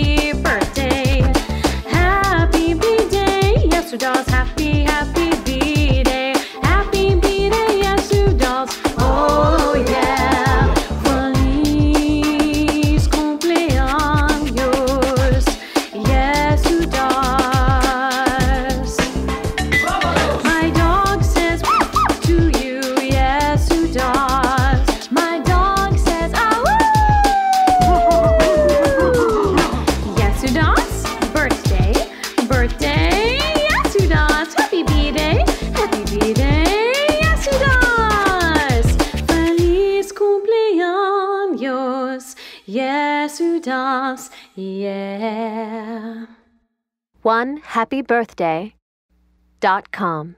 Happy birthday. yours. Yes, who does? Yeah. One happy birthday dot com.